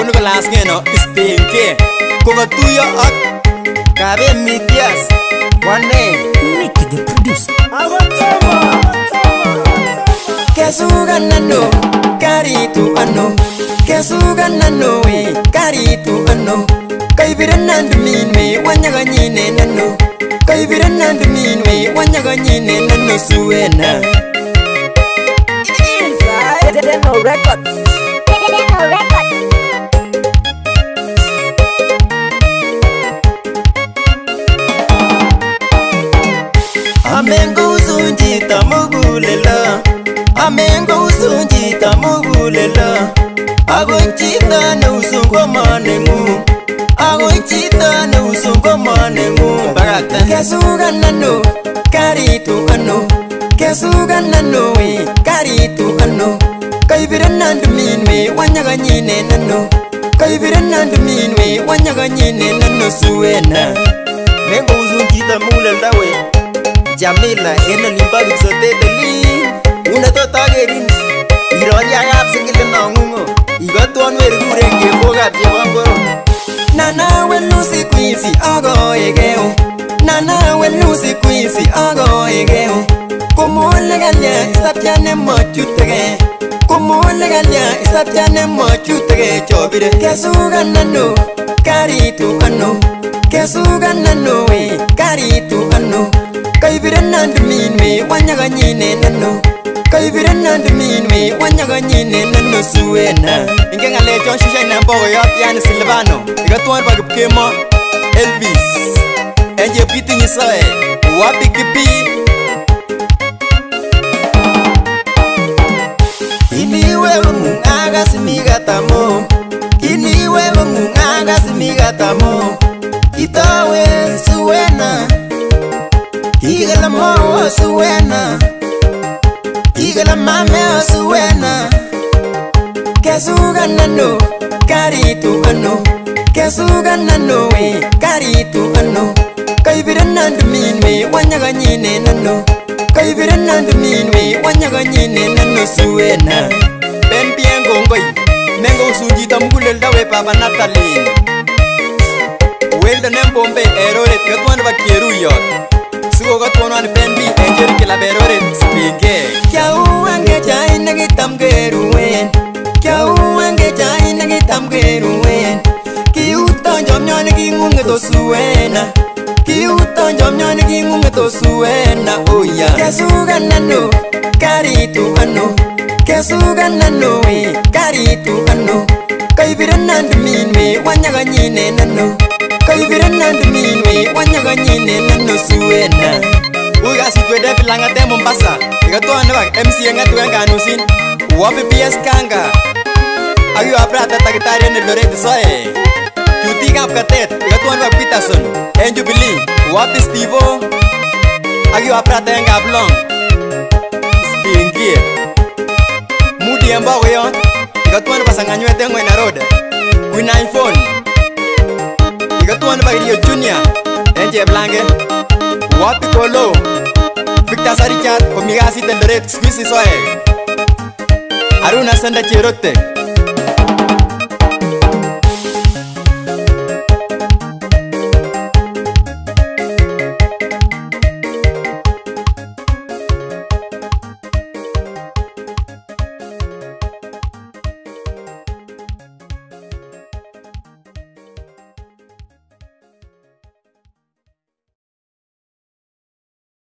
kunu kelas ngeno istinke kunga tuya at kabe mitias one day make the produce awatama kesuga nanu kari tu anu kesuga nanu e kari tu anu kaibira nandu minwe wanyaga nyine nanu kaibira nandu minwe wanyaga nyine nanu suena inside the no records the no records amengo uzunjita mugulela amengo uzunjita mugulela akuncitane usungomanengu akuncitane usungomanengu kesukanano karitukano kesukanano we karitukano kaibire nandu minwe wanyaganyine nano kaibire nandu minwe wanyaganyine nano suwena mengo uzunjita mugulela we jamila en olimpo kipsotelei unetotokerin irori akap singilinong'ung'o ikotwon werikuren kepokap chepongo nanawelu sikuisi akoekeu nanawelu sikuisi akoekeu komole kalya isapya nemochutege komole kalya isapya nemochutege chobire kesukananu karitu anu kesukananu karitu kaibire nandi minwe wanyaga nyine nano kaibire nandi minwe wanyaga nyine nano suwena inge ngalecho nshusha inamboko yapiani silvano igatwani bakipkemo elvis enje pitinyisoe wapikipi iniwe ongungaga simigatamo itawe suwena si igela mhoosi wena igela mame osi wena kesuganano karitu ano kesuganano we karitu ano kaibire nandu minwe wanyaganyine nano kaibire nandu minwe wanyaganyine nano si wena bempiengongoi nengousunjita mukulelda we baba natalin welda nembombe erore twetwandu bakieruyota suko ko tono an fendi en jeri ke la berore spinge kyau ange jai nangi tam geru wen kyau ange jai nangi tam geru wen ki uto jom nyon ki ngunge to suena ki uto jom nyon ki ngunge to suena oh ya yeah. kesu ganano kari tu ano kesu ganano kari tu ano kai biran nan min me wanya ganine nano kaibire tuan mimi MC nyine nanosu yang ugasitwede pilang'ate mombasa kangga? mca ng'atuenkanusin wopips kanga akiwaprata takitariani loret soe chutikab katet ikatwanibak peterson en jubili wopis tibo akiwaprata en kaplong gear, mudi en pasang ikatwaniba sang'anywet eng'wen arode kuna iphone ngatuan bagirio junia enje blange wapi kolo victor sarichat omigasi tendoret swisi soe aruna senda cherote